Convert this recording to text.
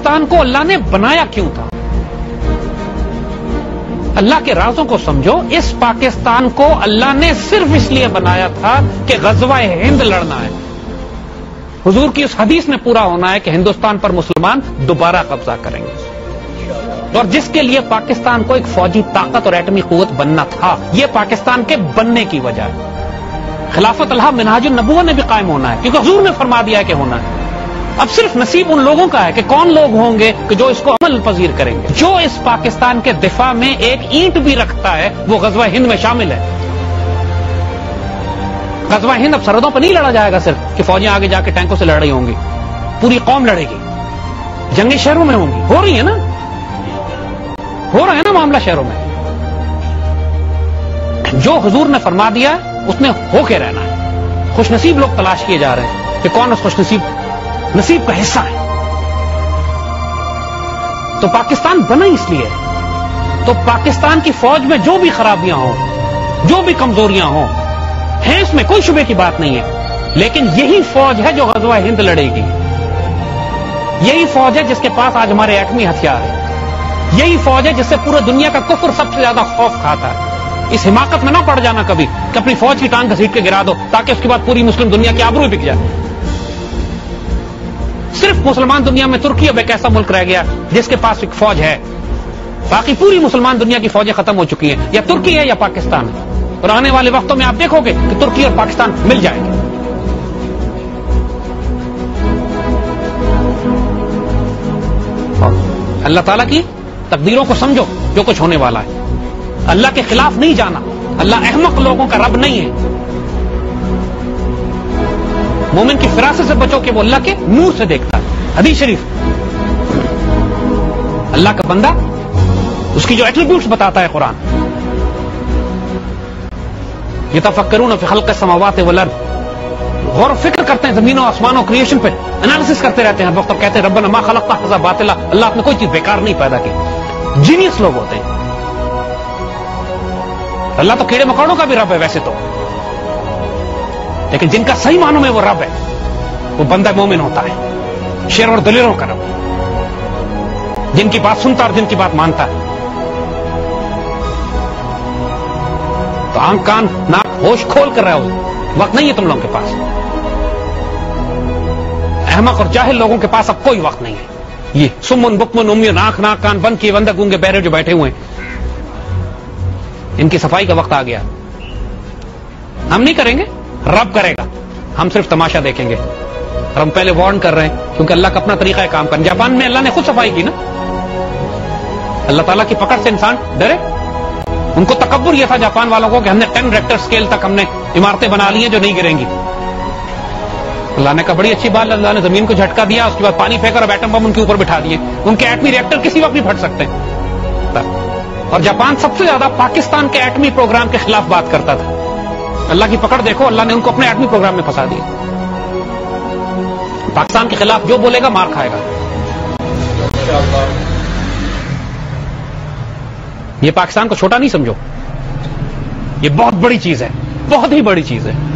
पाकिस्तान को अल्लाह ने बनाया क्यों था? अल्लाह के राजों को समझो, इस पाकिस्तान को अल्लाह ने सिर्फ़ इसलिए बनाया था कि गजवा हिंद लड़ना है। हुजूर की उस हदीस में पूरा होना है कि हिंदुस्तान पर मुसलमान दोबारा कब्जा करेंगे। और जिसके लिए पाकिस्तान को एक फौजी ताकत और एटमी कुत बनना था यह पाकिस्तान के बनने की वजह है। खिलाफत अल्लाह मिनाजुल नबुआ ने भी कायम होना है, क्योंकि हजूर ने फरमा दिया कि होना है। अब सिर्फ़ नसीब उन लोगों का है कि कौन लोग होंगे कि जो इसको अमल पजीर करेंगे। जो इस पाकिस्तान के दिफा में एक ईंट भी रखता है, वो गजवा हिंद में शामिल है। गजवा हिंद अब सरहदों पर नहीं लड़ा जाएगा सिर्फ़ कि फौजें आगे जाके टैंकों से लड़ रही होंगी। पूरी कौम लड़ेगी। जंगे शहरों में होंगी। हो रही है ना? हो रहा है ना मामला शहरों में? जो हजूर ने फरमा दिया, उसने होके रहना है। खुशनसीब लोग तलाश किए जा रहे हैं कि कौन उस खुशनसीब नसीब का हिस्सा है। तो पाकिस्तान बना इसलिए। तो पाकिस्तान की फौज में जो भी खराबियाँ हो, जो भी कमजोरियाँ हो, हैं इसमें कोई शुबे की बात नहीं है। लेकिन यही फौज है जो गजवा हिंद लड़ेगी। यही फौज है जिसके पास आज हमारे एटमी हथियार है। यही फौज है जिससे पूरे दुनिया का कुफर सबसे ज़्यादा खौफ खाता है। इस हिमाकत में ना पड़ जाना कभी। कि अपनी फौज की टांग घसीट के गिरा दो, ताकि उसके बाद पूरी मुस्लिम दुनिया की आबरू बिक जाए। सिर्फ़ मुसलमान दुनिया में तुर्की अब एक ऐसा मुल्क रह गया जिसके पास एक फौज है। बाकी पूरी मुसलमान दुनिया की फौजें खत्म हो चुकी हैं, या तुर्की है या पाकिस्तान। है और आने वाले वक्तों में आप देखोगे कि तुर्की और पाकिस्तान मिल जाएँगे। अल्लाह ताला की तकदीरों को समझो, जो कुछ होने वाला है। अल्लाह के खिलाफ नहीं जाना। अल्लाह अहमक लोगों का रब नहीं है। मोमिन की फिरासत से बचो कि वो अल्लाह के नूर से देखता है। हदीस शरीफ। अल्लाह का बंदा उसकी जो एट्रीब्यूट्स बताता है कुरान। ये तफक्रून फिखल समावात वलर गौर फ़िक्र करते हैं जमीनों आसमानों क्रिएशन पे। एनालिसिस करते रहते हैं। वक्त कहते हैं, रब्बन मा खलकता हजा बातिला। अल्लाह ने कोई चीज़ बेकार नहीं पैदा की। जीनियस लोग होते हैं। अल्लाह तो कीड़े मकोड़ों का भी रब है वैसे तो। लेकिन जिनका सही मानों में वो रब है, वो बंदा मोमिन होता है। शेर और दलेरों का रब। जिनकी बात सुनता और जिनकी बात मानता। है तो आँख कान, नाक, होश खोल कर रहे। हो वक्त नहीं है तुम लोगों के पास। अहमक और जाहिल लोगों के पास अब कोई वक्त नहीं है। ये सुमन बुकमन उम्मीद नाक नाक, कान बंद किए बंदा गूँगे, बैरे जो बैठे हुए हैं। इनकी सफ़ाई का वक्त आ गया। हम नहीं करेंगे। रब करेगा। हम सिर्फ़ तमाशा देखेंगे। और हम पहले वार्न कर रहे हैं, क्योंकि अल्लाह का अपना तरीका है काम करना। जापान में अल्लाह ने खुद सफ़ाई की ना। अल्लाह ताला की पकड़ से इंसान डरे। उनको तकबर यह था जापान वालों को कि हमने टेन रेक्टर स्केल तक हमने इमारतें बना ली हैं जो नहीं गिरेंगी। अल्लाह ने कहा, बड़ी अच्छी बात अल्लाह ने ज़मीन को झटका दिया, उसके बाद पानी फेंकर और एटम बम उनके ऊपर बिठा दिए। उनके एटमी रिएक्टर किसी वक्त भी फट सकते हैं। और जापान सबसे ज़्यादा पाकिस्तान के एटमी प्रोग्राम के खिलाफ बात करता था। अल्लाह की पकड़ देखो, अल्लाह ने उनको अपने एटमी प्रोग्राम में फंसा दिया। पाकिस्तान के खिलाफ जो बोलेगा, मार खाएगा। ये पाकिस्तान को छोटा नहीं समझो। ये बहुत बड़ी चीज़ है, बहुत ही बड़ी चीज़ है।